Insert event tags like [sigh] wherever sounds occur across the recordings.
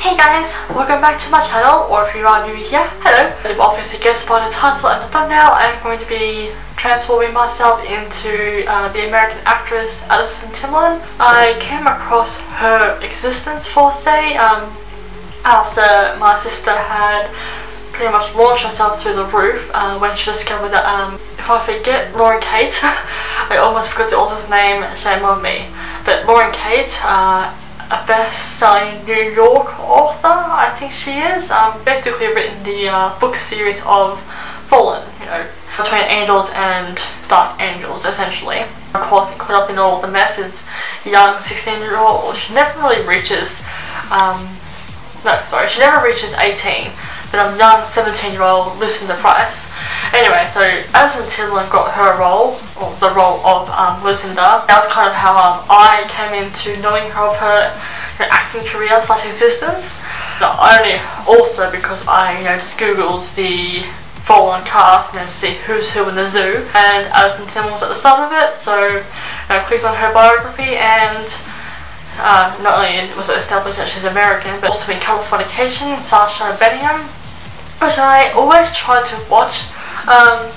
Hey guys, welcome back to my channel, or if you are new here, hello. As you've obviously guessed by the title and the thumbnail, I'm going to be transforming myself into uh, the American actress Addison Timlin. I came across her existence for say um, after my sister had pretty much launched herself through the roof uh, when she discovered that um, if I forget Lauren Kate, [laughs] I almost forgot the author's name, shame on me. But Lauren Kate, uh, a best-selling New York author, I think she is. Um, basically written the uh, book series of Fallen, you know, between angels and dark angels, essentially. Of course, caught up in all the messes, young 16-year-old, she never really reaches, um, no, sorry, she never reaches 18, but a young 17-year-old Lucinda Price. Anyway, so as Addison Timlin got her role, or the role of um, Lucinda. That was kind of how um, I came into knowing her of her, her acting career slash existence. Not only also because I you know just googled the Fallen cast you know, see who's who in the zoo, and Addison Timlin was at the start of it, so you know, clicked on her biography and. Uh, not only was it established that she's American, but also in Californication, Sacha Baron, which I always try to watch um,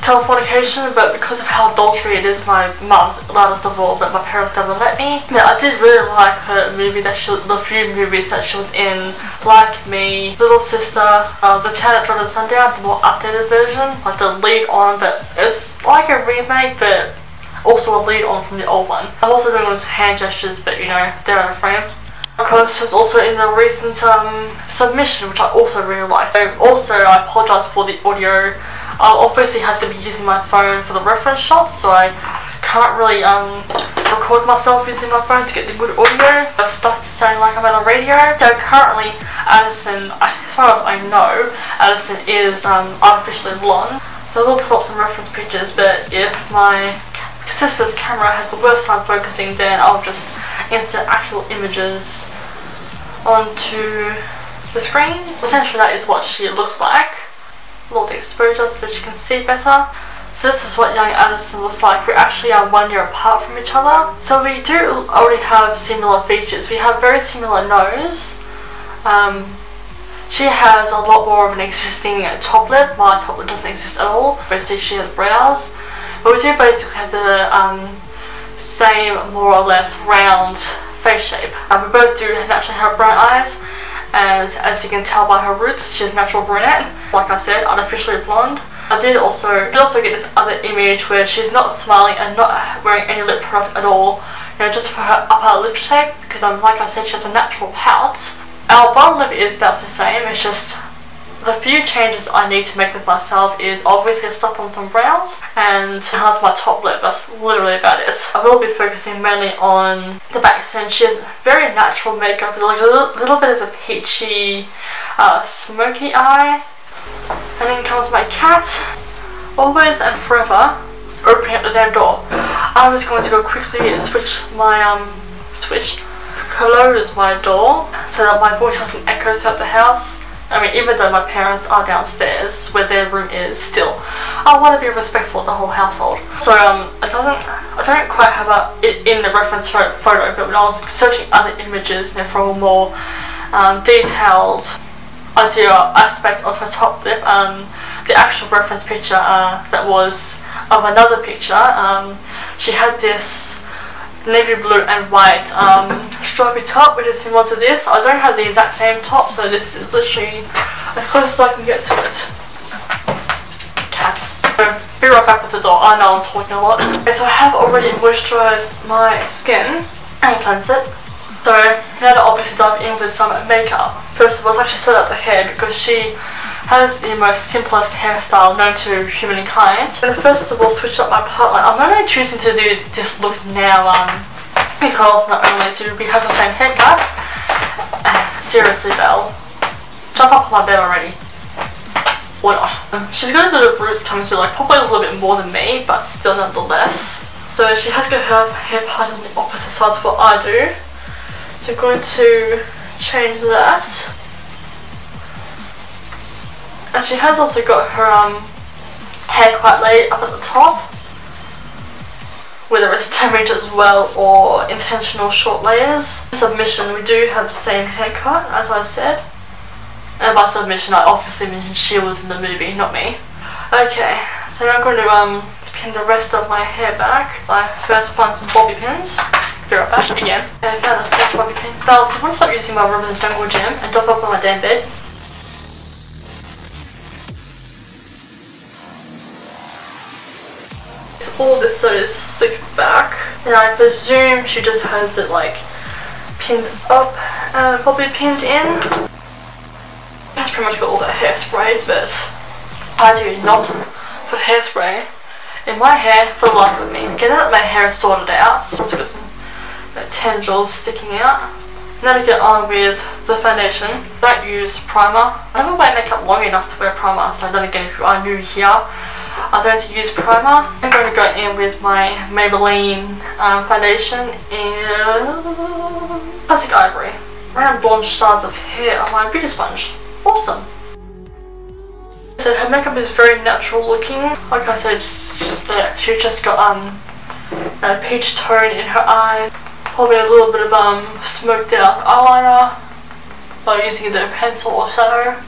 Californication, but because of how adultery it is, my mum's loudest of all, but my parents never let me. But I did really like her movie that she, the few movies that she was in, like Me, Little Sister, uh, The Town That Dreaded Sundown, the more updated version, like the lead on, but it's like a remake, but also a lead on from the old one. I'm also doing those hand gestures, but you know, they're out of frame because she was also in the recent um, submission, which I also really like. So also, I apologise for the audio. I'll obviously have to be using my phone for the reference shots, so I can't really um, record myself using my phone to get the good audio. I'm stuck sounding like I'm on a radio. So currently, Addison, as far as I know, Addison is um, artificially blonde. So I will put up some reference pictures, but if my sister's camera has the worst time focusing, then I'll just insert actual images onto the screen. Essentially that is what she looks like. Lower the exposure so you can see better. So this is what young Addison looks like. We actually are one year apart from each other. So we do already have similar features. We have very similar nose. Um, she has a lot more of an existing top lip. My top lip doesn't exist at all. Basically she has brows. But we do basically have the um, same more or less round face shape. Um, we both do naturally have brown eyes and as you can tell by her roots she's natural brunette. Like I said, artificially blonde. I did also did also get this other image where she's not smiling and not wearing any lip product at all. You know, just for her upper lip shape because um, like I said she has a natural pout. Our bottom lip is about the same, it's just the few changes I need to make with myself is obviously stop on some brows and enhance my top lip. That's literally about it. I will be focusing mainly on the back has very natural makeup with like a little, bit of a peachy uh, smoky eye. And then comes my cat. Always and forever opening up the damn door. I'm just going to go quickly and switch my um switch close my door so that my voice doesn't echo throughout the house. I mean, even though my parents are downstairs where their room is still, I want to be respectful of the whole household. So um, it doesn't, I don't quite have a, it in the reference photo, but when I was searching other images you know, for a more um, detailed idea aspect of her top lip, um, the actual reference picture uh, that was of another picture, um, she had this navy blue and white um, stripy top which is similar to this. I don't have the exact same top so this is literally as close as I can get to it. Cats. So, be right back with the door. I know I'm talking a lot. Okay, so I have already moisturised my skin and cleansed it. So now to obviously dive in with some makeup. First of all, let's actually sort out the hair because she has the most simplest hairstyle known to humankind. And first of all, switch up my part line. I'm only choosing to do this look now um, because not only do we have the same haircut, uh, seriously Belle, jump up on my bed already. Or not. Um, she's got a of roots coming through, like probably a little bit more than me, but still nonetheless. So she has got her hair part on the opposite side of what I do. So I'm going to change that. And she has also got her um, hair quite laid up at the top. whether it's damage as well or intentional short layers. Submission, we do have the same haircut as I said. And by submission I obviously mean she was in the movie, not me. Okay, so now I'm going to um, pin the rest of my hair back. I first find some bobby pins. Be right back again. I found the first bobby pin. I want to stop using my rubbers jungle gym and drop up on my damn bed. All this sort of slick back and I presume she just has it like pinned up uh, probably pinned in. That's pretty much got all that hairspray but I do not put hairspray in my hair for the life of me. Okay, now that my hair is sorted out, so it's got some tendrils sticking out. Now to get on with the foundation. Don't use primer. I never wear makeup long enough to wear primer, so then again if you are new here, I'm going to use primer. I'm going to go in with my Maybelline um, foundation in Classic Ivory. Round blonde shards of hair on my beauty sponge. Awesome. So her makeup is very natural looking. Like I said, she just got um, a peach tone in her eye. Probably a little bit of um, smoked out eyeliner by using the pencil or shadow.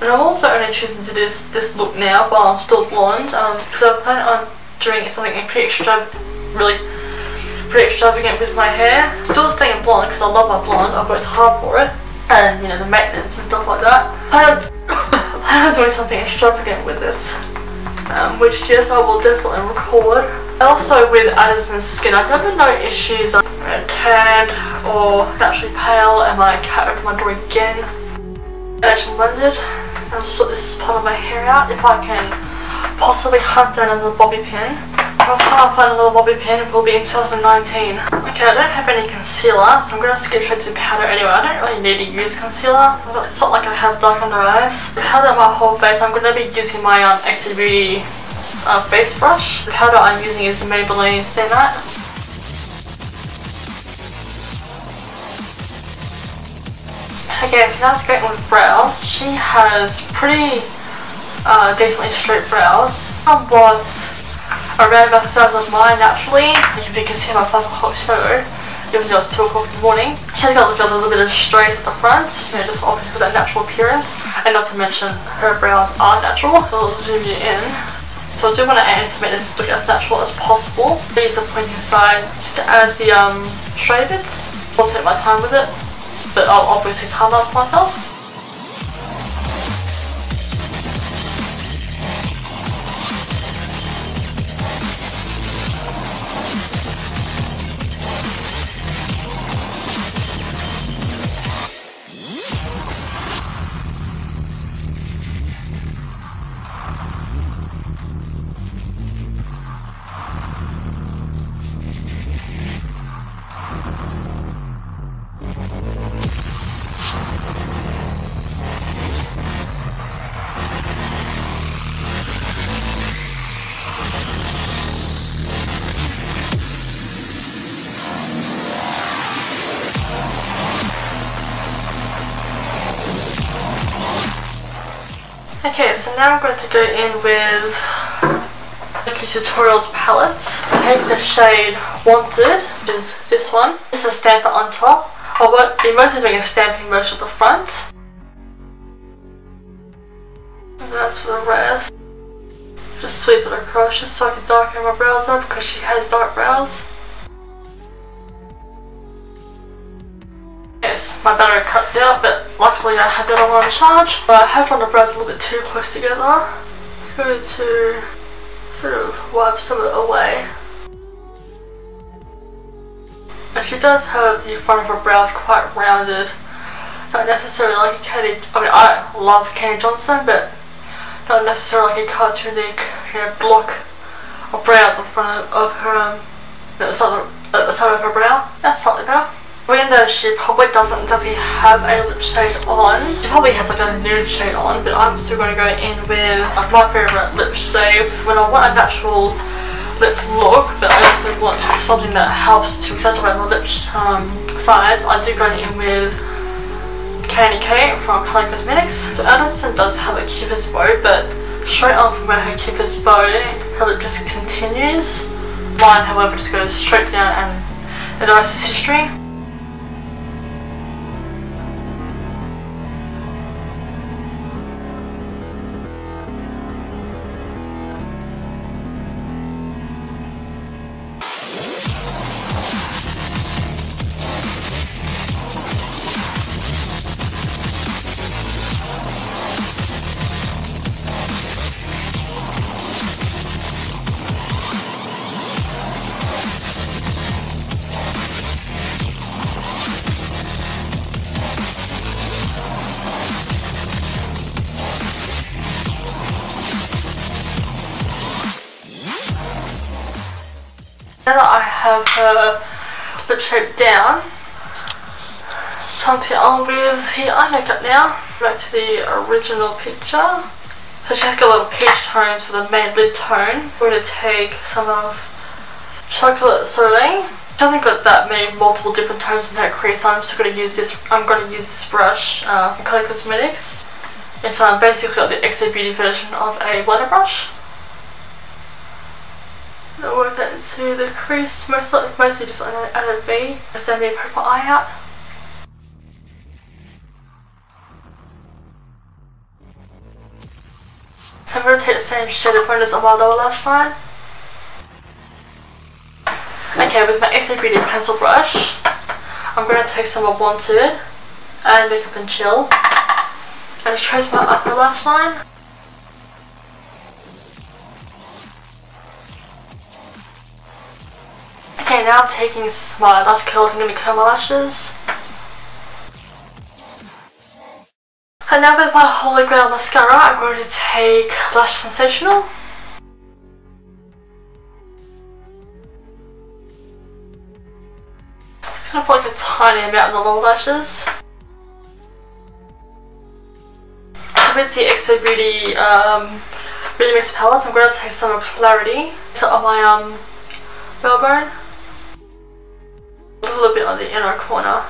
And I'm also only choosing to do this, this look now while I'm still blonde um, because I plan on doing something pretty extra, really pretty extravagant with my hair. Still staying blonde because I love my blonde, I've worked hard for it and you know the maintenance and stuff like that. [coughs] I [coughs] plan on doing something extravagant with this um, which yes I will definitely record. Also with Addison's skin, I've never if she's um, tan or naturally pale and I can't open my door again. Actually blended. I'll sort this part of my hair out if I can possibly hunt down another bobby pin. If I can't find another bobby pin, it will be in 2019. Okay, I don't have any concealer, so I'm going to skip straight to powder anyway. I don't really need to use concealer. It's not like I have dark under eyes. The powder my whole face, I'm going to be using my um, Beauty uh, face brush. The powder I'm using is Maybelline Stay Matte. Okay, so let's go with brows. She has pretty uh, decently straight brows. Somewhat around about the size of mine naturally. As You can see my 5 o'clock shadow, even though it's 2 o'clock in the morning. She's got a little bit of straight at the front, you know, just obviously with that natural appearance. And not to mention, her brows are natural. So I'll zoom you in. So I do want to aim to make this look as natural as possible. Use the pointing side just to add the um, bits. I'll take my time with it but I'll obviously time lapse myself. Okay, so now I'm going to go in with Nikkie Tutorials palette. Take the shade Wanted, which is this one. Just a stamp it on top. I'll be mostly doing a stamping most at the front. And that's for the rest. Just sweep it across just so I can darken my brows up because she has dark brows. Yes, my battery cut out, but luckily I had that on charge. But I have drawn the brows a little bit too close together. Let's go to sort of wipe some of it away. And she does have the front of her brows quite rounded. Not necessarily like a Katie, I mean I love Kani Johnson, but not necessarily like a cartoonic, you know, block of brow at the front of, of her, um, at the side of her brow. That's slightly better even though she probably doesn't exactly have a lip shade on, she probably has like a nude shade on, but I'm still going to go in with my favourite lip shade when I want a natural lip look, but I also want something that helps to exaggerate my lip um, size. I do go in with Candy K from Kylie Cosmetics. So Addison does have a cupid's bow, but straight on from where her cupid's bow, her lip just continues Mine, however, just goes straight down and, and the rest is history. Have her lip shape down, to get on with the eye makeup now. Back to the original picture. So she has got little peach tones for the main lid tone. We're going to take some of Chocolate Soleil. She hasn't got that many multiple different tones in her crease, so I'm just going to use this. I'm going to use this brush uh, from Colour Cosmetics. It's um, basically got the XO Beauty version of a blender brush. I'll work that into the crease, most likely, mostly just on an added V, just then the purple eye out. So I'm going to take the same shade of brightness on my lower lash line. Okay, with my XO Beauty pencil brush, I'm going to take some of Wanted and Makeup and Chill and just trace my upper lash line. Okay, now I'm taking my lash curls and going to curl my lashes. And now with my Holy Grail mascara, I'm going to take Lash Sensational. Just gonna put like a tiny amount on the lower lashes. With the XO Beauty um, Beauty Mix palette, I'm going to take some of Clarity so on my um, brow bone. A little bit on the inner corner.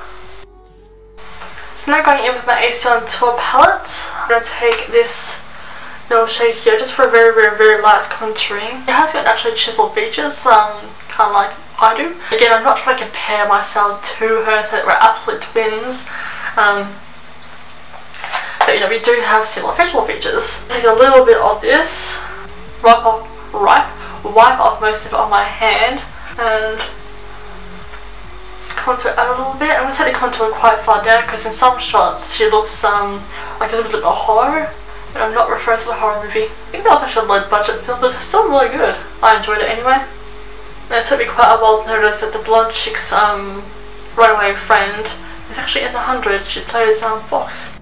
So now going in with my Acion Tour palette, I'm going to take this little shade here just for a very very very light contouring. It has got naturally chiseled features, um, kind of like I do. Again, I'm not trying to compare myself to her so that we're absolute twins. Um, but you know, we do have similar facial features. Take a little bit of this, wipe off, wipe, wipe off most of it on my hand, and contour out a little bit. I'm going to take the contour quite far down because in some shots she looks um, like a little bit of a horror. And I'm not referring to the horror movie. I think that was actually a low budget film, but it's still really good. I enjoyed it anyway. And it took me quite a while to notice that the blonde chick's um, runaway friend is actually in the hundred. She plays um, Fox.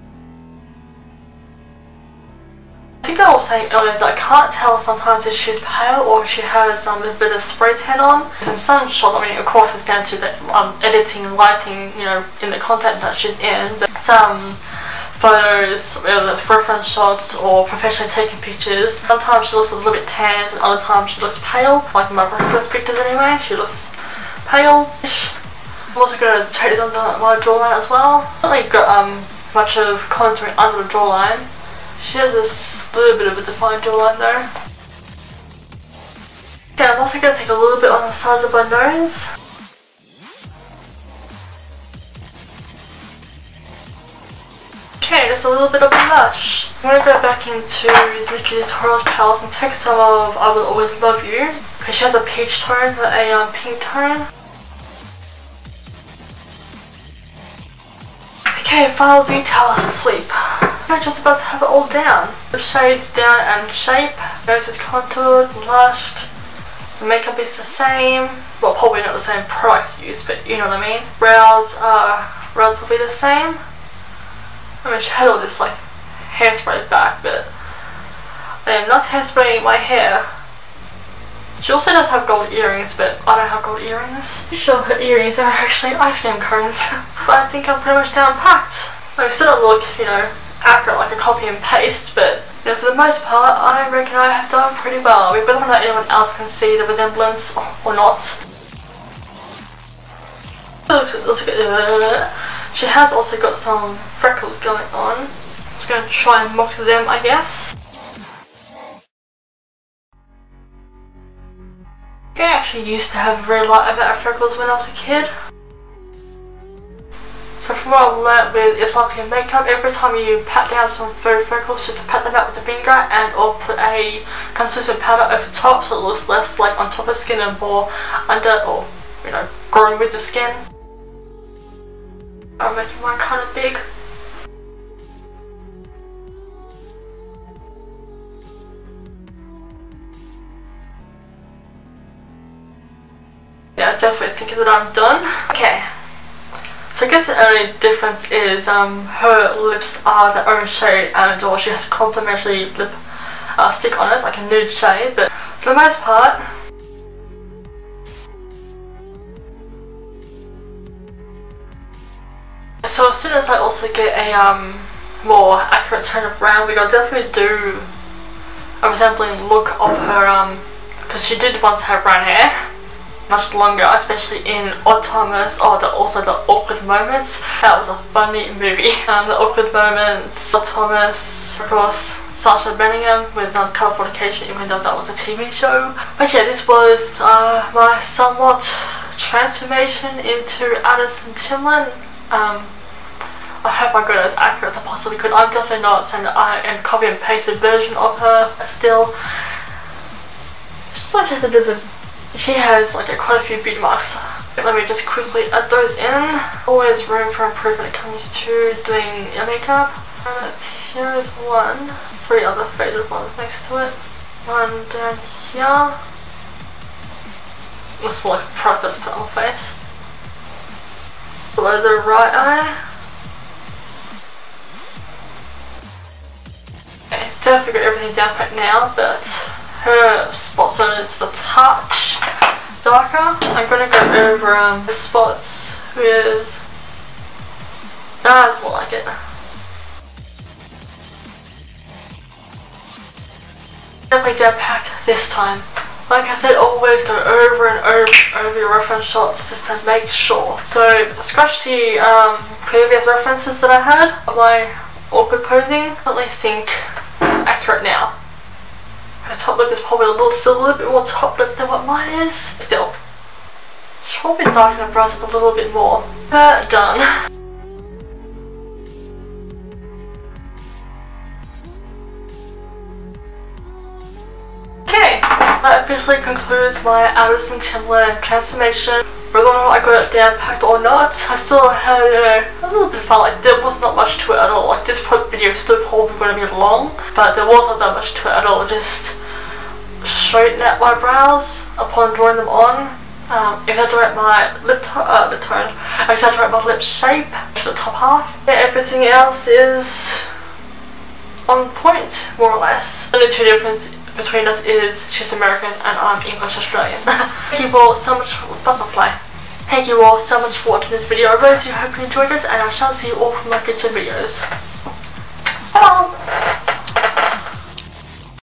Think I was saying earlier that I can't tell sometimes if she's pale or if she has um, a bit of spray tan on. Some shots, I mean, of course, it's down to the um, editing and lighting, you know, in the content that she's in. But some photos, whether it's reference shots or professionally taken pictures, sometimes she looks a little bit tanned and other times she looks pale. Like in my reference pictures anyway, she looks pale-ish. I'm also going to take this under my jawline as well. Not really got um, much of contouring under the jawline. She has this little bit of a defined jawline there. Okay, I'm also going to take a little bit on the sides of my nose. Okay, just a little bit of blush. I'm going to go back into Nikkie Tutorials palette and take some of I Will Always Love You. Because she has a peach tone, not a um, pink tone. Okay, final detail, sleep. I'm just about to have it all down. The shades down and shape. Nose is contoured, blushed. The makeup is the same. Well, probably not the same products used, but you know what I mean. Brows are relatively the same. I mean, she had all this like hairspray back, but I am not hairspraying my hair. She also does have gold earrings, but I don't have gold earrings. Sure, her earrings are actually ice cream cones. [laughs] but I think I'm pretty much down packed. Like, still look, you know, accurate like a copy and paste, but you know, for the most part, I reckon I have done pretty well. I mean, whether or not anyone else can see the resemblance or not. She has also got some freckles going on. Just going to try and mock them, I guess. I actually used to have a very light amount freckles when I was a kid. What I've learnt with it's like in makeup, every time you pat down some faux freckles, just pat them out with a finger and or put a consistent powder over top so it looks less like on top of skin and more under or you know, growing with the skin. I'm making mine kind of big. Yeah, definitely think that I'm done. Okay. So I guess the only difference is um, her lips are the orange shade and or she has a complementary lip uh, stick on it, like a nude shade, but for the most part, So as soon as I also get a um, more accurate tone of brown, we will definitely do a resembling look of her, because um, she did once have brown hair, much longer, especially in Thomas or the, also the Awkward Moments. That was a funny movie. [laughs] Um, the Awkward Moments, Thomas, of course, Sasha Birmingham with um, Californication, even though that was a TV show. But yeah, this was uh, my somewhat transformation into Addison Timlin. Um, I hope I got it as accurate as I possibly could. I'm definitely not saying that I am copy and pasted version of her still. She's like has a bit she has like a, quite a few beauty marks. Let me just quickly add those in. Always room for improvement when it comes to doing your makeup. And here's one. Three other faded ones next to it. One down here. This is more like a product that's put on my face. Below the right eye. definitely got everything down right now, but her spots are just a touch darker. I'm gonna go over um, the spots with. Ah, that's more like it. Definitely packed this time. Like I said, always go over and over over your reference shots just to make sure. So, scratch the um, previous references that I had of my awkward posing. Really think accurate now. Her top lip is probably a little still a little bit more top lip than what mine is. Still. It's probably darken the brows up a little bit more. But done. Okay, that officially concludes my Addison Timlin transformation whether or not I got it down packed or not, I still had a little bit of fun. Like there was not much to it at all. Like this video is still probably going to be long, but there wasn't that much to it at all. Just straighten out my brows upon drawing them on. Um, exaggerate my lip, to uh, lip tone, exaggerate my lip shape to the top half. Yeah, everything else is on point, more or less. The only two difference between us is she's American and I'm English Australian. [laughs] Thank you all so much for butterfly. Thank you all so much for watching this video. I really do hope you enjoyed this and I shall see you all for my future videos.